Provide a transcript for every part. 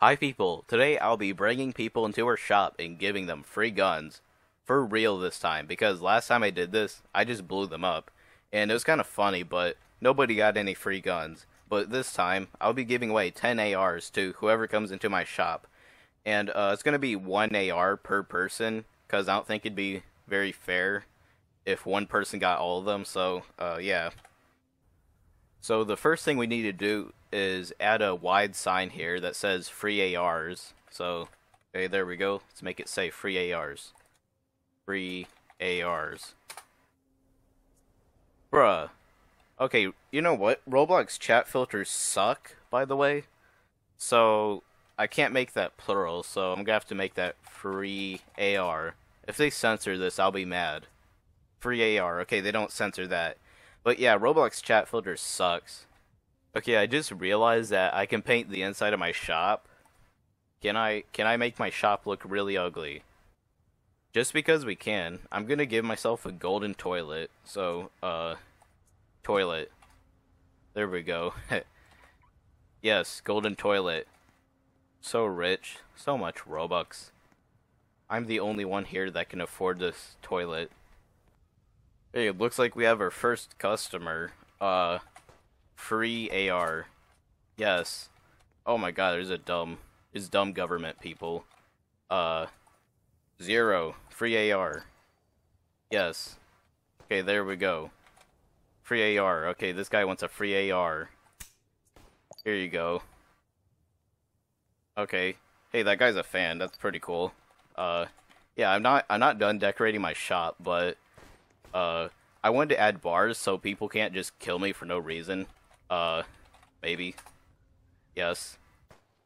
Hi people, today I'll be bringing people into our shop and giving them free guns. For real this time, because last time I did this, I just blew them up. And it was kind of funny, but nobody got any free guns. But this time, I'll be giving away 10 ARs to whoever comes into my shop. And uh, it's going to be 1 AR per person, because I don't think it'd be very fair if one person got all of them, so uh, yeah. So the first thing we need to do is add a wide sign here that says free ARs. So, okay, there we go. Let's make it say free ARs. Free ARs. Bruh. Okay, you know what? Roblox chat filters suck, by the way. So, I can't make that plural, so I'm gonna have to make that free AR. If they censor this, I'll be mad. Free AR. Okay, they don't censor that. But yeah, Roblox chat filter sucks. Okay, I just realized that I can paint the inside of my shop. Can I can I make my shop look really ugly? Just because we can, I'm gonna give myself a golden toilet. So, uh, toilet. There we go. yes, golden toilet. So rich, so much Robux. I'm the only one here that can afford this toilet. Hey, it looks like we have our first customer. Uh, free AR. Yes. Oh my god, there's a dumb, is dumb government people. Uh, zero. Free AR. Yes. Okay, there we go. Free AR. Okay, this guy wants a free AR. Here you go. Okay. Hey, that guy's a fan. That's pretty cool. Uh, yeah, I'm not, I'm not done decorating my shop, but uh, I wanted to add bars so people can't just kill me for no reason. Uh, maybe. Yes.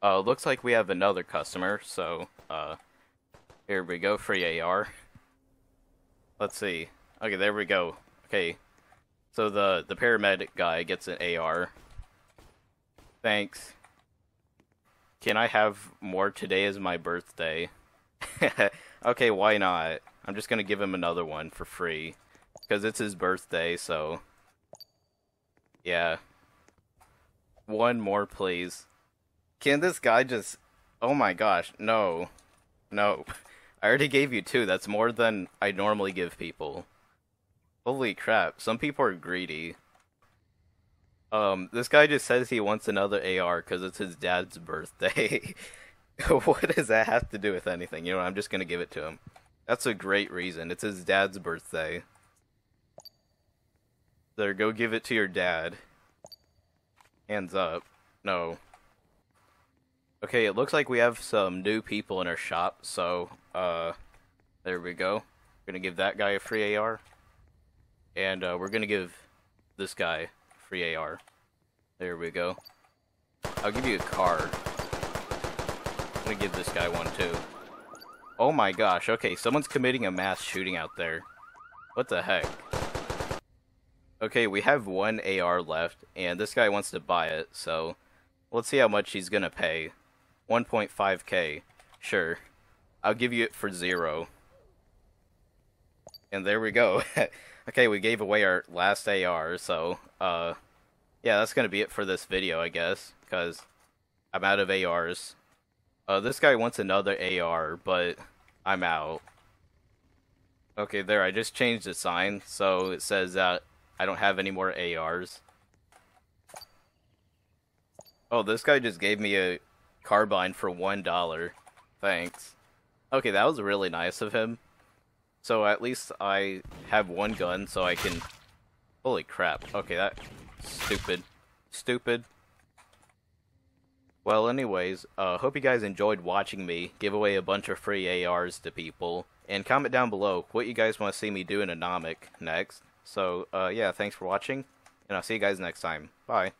Uh, looks like we have another customer, so, uh, here we go, free AR. Let's see. Okay, there we go. Okay. So the, the paramedic guy gets an AR. Thanks. Can I have more? Today is my birthday. okay, why not? I'm just gonna give him another one for free because it's his birthday, so yeah. One more, please. Can this guy just? Oh my gosh, no, no. I already gave you two. That's more than I normally give people. Holy crap! Some people are greedy. Um, this guy just says he wants another AR because it's his dad's birthday. what does that have to do with anything? You know, I'm just gonna give it to him. That's a great reason. It's his dad's birthday. There, go give it to your dad. Hands up. No. Okay, it looks like we have some new people in our shop, so, uh, there we go. We're gonna give that guy a free AR. And, uh, we're gonna give this guy free AR. There we go. I'll give you a card. I'm gonna give this guy one, too. Oh my gosh, okay, someone's committing a mass shooting out there. What the heck? Okay, we have one AR left, and this guy wants to buy it, so let's see how much he's gonna pay. 1.5k. Sure. I'll give you it for zero. And there we go. okay, we gave away our last AR, so, uh, yeah, that's gonna be it for this video, I guess, because I'm out of ARs. Uh, this guy wants another AR, but I'm out. Okay, there, I just changed the sign, so it says that I don't have any more ARs. Oh, this guy just gave me a carbine for one dollar. Thanks. Okay, that was really nice of him. So at least I have one gun, so I can... Holy crap. Okay, that... Stupid. Stupid. Well, anyways, uh, hope you guys enjoyed watching me give away a bunch of free ARs to people. And comment down below what you guys want to see me do in a Anomic next. So, uh, yeah, thanks for watching, and I'll see you guys next time. Bye.